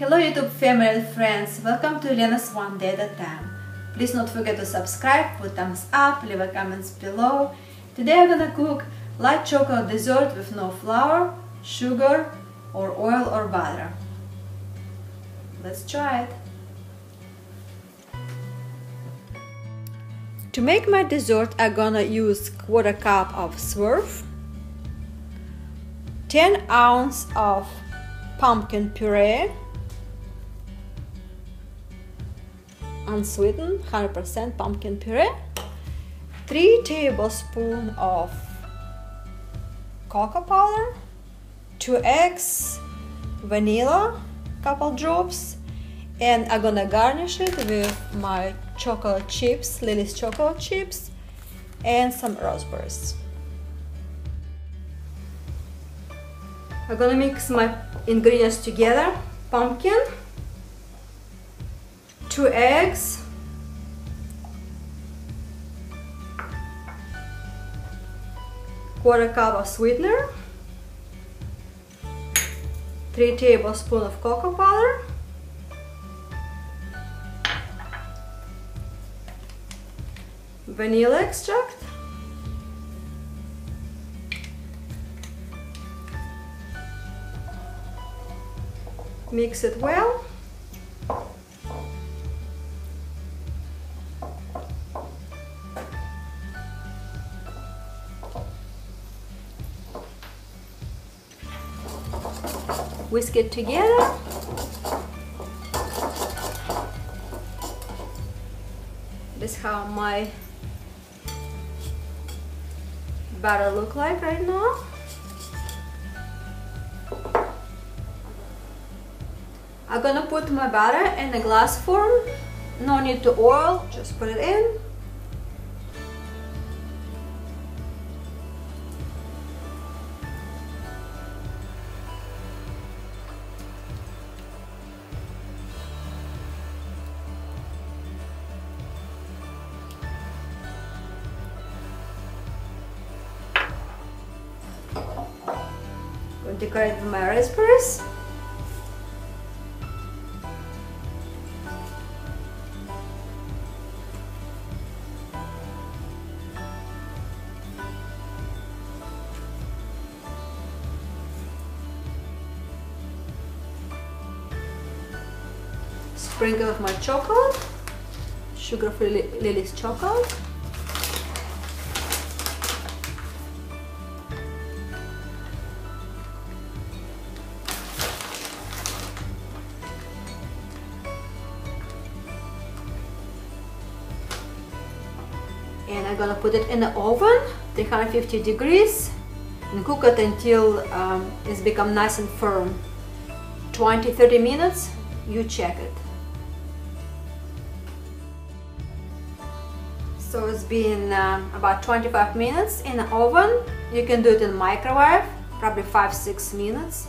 Hello YouTube family and friends, welcome to Elena's One Day at a Time. Please don't forget to subscribe, put thumbs up, leave a comments below. Today I'm gonna cook light chocolate dessert with no flour, sugar or oil or butter. Let's try it. To make my dessert I'm gonna use quarter cup of swerve, 10 ounce of pumpkin puree, unsweetened 100% pumpkin puree. 3 tablespoons of cocoa powder. 2 eggs vanilla couple drops. And I'm gonna garnish it with my chocolate chips Lily's chocolate chips and some raspberries. I'm gonna mix my ingredients together pumpkin two eggs. Quarter cup of sweetener. 3 tablespoons of cocoa powder. Vanilla extract. Mix it well whisk it together. This is how my batter look like right now. I'm gonna put my batter in a glass form. No need to oil just put it in decorate with my raspberries. Sprinkle of my chocolate, sugar-free Lily's chocolate. I'm gonna put it in the oven 350 degrees and cook it until um, it's become nice and firm. 20-30 minutes you check it. So it's been uh, about 25 minutes in the oven. You can do it in microwave probably 5-6 minutes.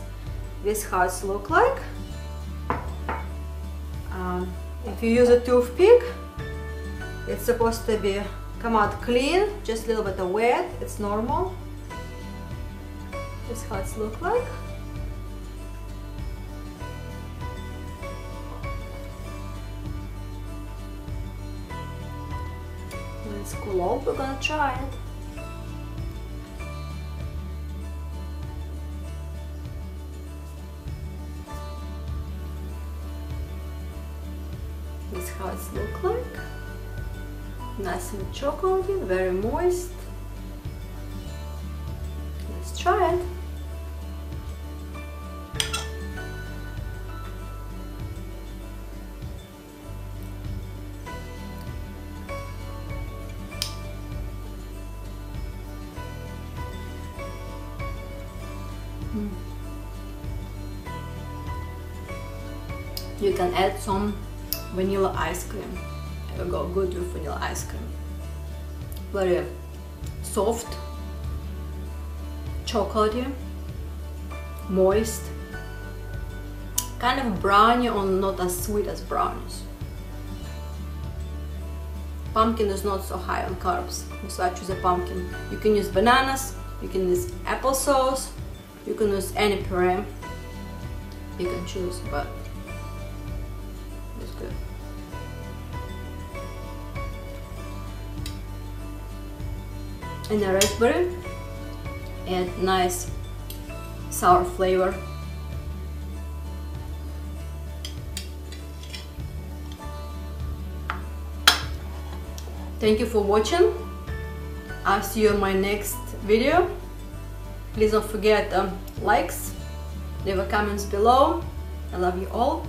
This how it's look like. Um, if you use a toothpick it's supposed to be come out clean just a little bit of wet it's normal. This how it's look like. When it's cool off we're gonna try it. This how it's look like nice and chocolatey, very moist. Let's try it. Mm. You can add some vanilla ice cream will go good with vanilla ice cream. Very soft, chocolatey, moist, kind of brownie or not as sweet as brownies. Pumpkin is not so high on carbs, so I choose a pumpkin. You can use bananas, you can use applesauce, you can use any puree, you can choose, but and a raspberry and nice sour flavor. Thank you for watching. I'll see you in my next video. Please don't forget um, likes leave a comments below. I love you all